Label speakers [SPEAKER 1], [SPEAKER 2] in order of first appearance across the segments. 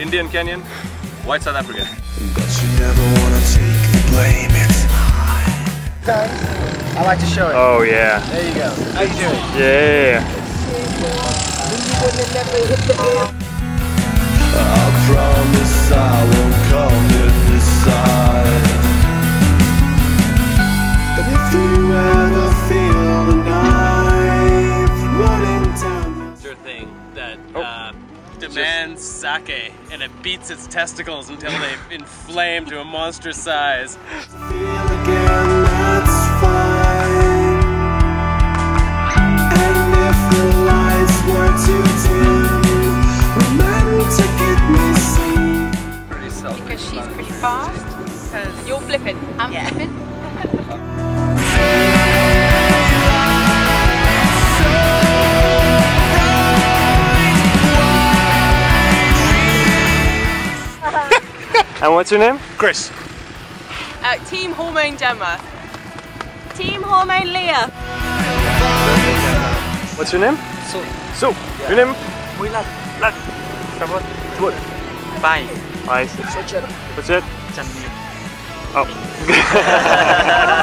[SPEAKER 1] Indian Kenyan, white South African.
[SPEAKER 2] But you never wanna take the blame, it's
[SPEAKER 3] I like to show it.
[SPEAKER 4] Oh yeah.
[SPEAKER 3] There you go. How you doing?
[SPEAKER 4] Yeah.
[SPEAKER 2] I promise I won't commit this side. But if you ever
[SPEAKER 5] sake and it beats its testicles until they inflame to a monster size.
[SPEAKER 2] feel again, that's fine. And if the lights were too dim, remember to get me seen.
[SPEAKER 6] Because she's pretty fast. Because you're flipping. I'm flipping.
[SPEAKER 4] And what's your name?
[SPEAKER 3] Chris.
[SPEAKER 6] Uh, Team Hormone Gemma.
[SPEAKER 7] Team Hormone Leah.
[SPEAKER 4] What's your name?
[SPEAKER 8] So,
[SPEAKER 4] So. Your name?
[SPEAKER 8] muy lat.
[SPEAKER 4] Lat.
[SPEAKER 8] Sabot.
[SPEAKER 4] What?
[SPEAKER 8] Bye.
[SPEAKER 4] I see. What's it?
[SPEAKER 8] Chanmi.
[SPEAKER 4] Oh.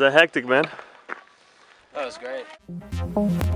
[SPEAKER 4] that uh, hectic, man?
[SPEAKER 5] That was great.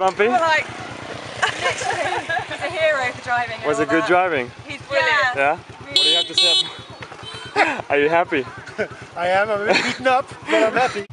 [SPEAKER 4] Bumpy?
[SPEAKER 6] Well, like, literally, he's a hero for driving.
[SPEAKER 4] Was it good
[SPEAKER 6] that.
[SPEAKER 4] driving?
[SPEAKER 6] He's brilliant.
[SPEAKER 4] Yeah? What do you have to say? Are you happy?
[SPEAKER 3] I am. I'm a bit beaten up, but I'm happy.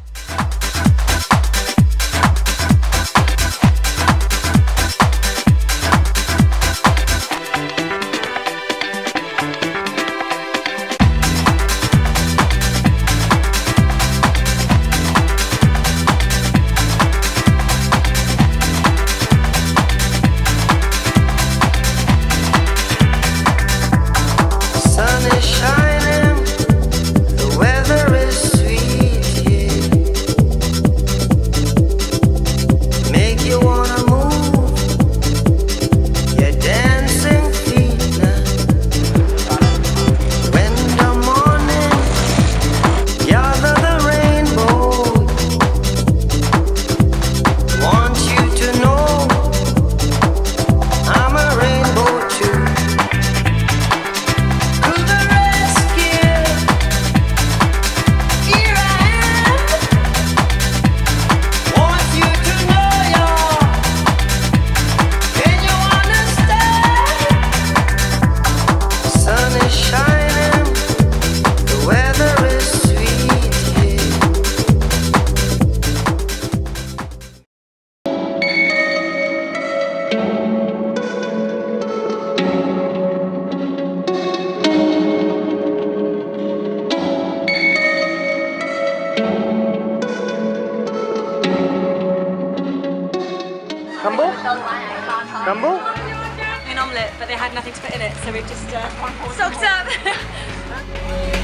[SPEAKER 7] An omelette, but they had nothing to put in it, so we've just uh, soaked up.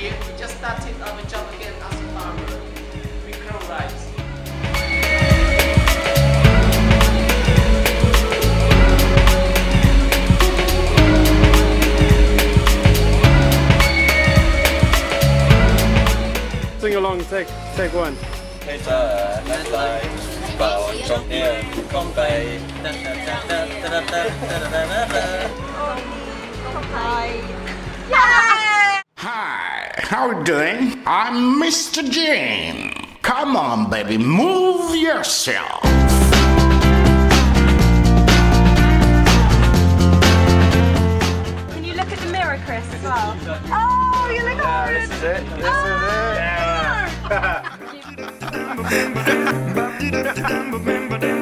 [SPEAKER 9] we we just started our job again as a farmer. We grow rice.
[SPEAKER 3] Sing along, take, take one.
[SPEAKER 8] Bây giờ nát lại vào trong tiền con tay
[SPEAKER 10] Hi, how you doing? I'm Mr. Jane. Come on, baby, move yourself.
[SPEAKER 7] Can you look at the mirror, Chris, as well? Oh, you look horrid.
[SPEAKER 3] This ah! is it. This
[SPEAKER 10] Upside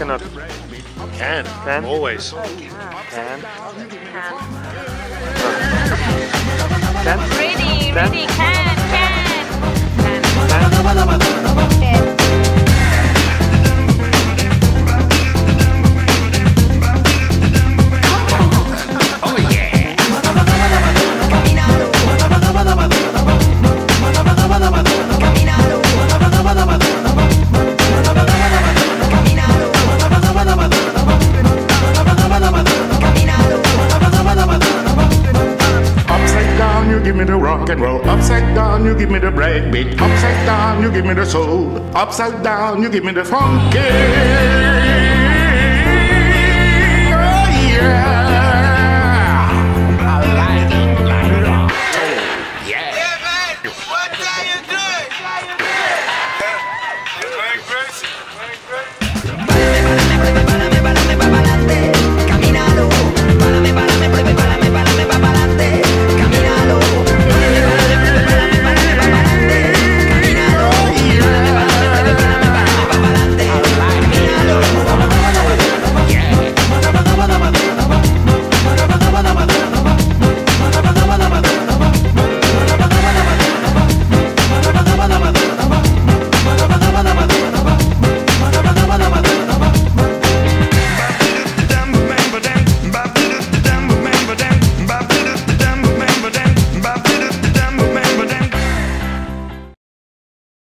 [SPEAKER 4] cannot.
[SPEAKER 1] Can.
[SPEAKER 4] Can.
[SPEAKER 1] Always.
[SPEAKER 4] Can.
[SPEAKER 7] Ready,
[SPEAKER 4] Can.
[SPEAKER 7] ready, can,
[SPEAKER 10] rock and roll. Upside down, you give me the breakbeat. Upside down, you give me the soul. Upside down, you give me the funky.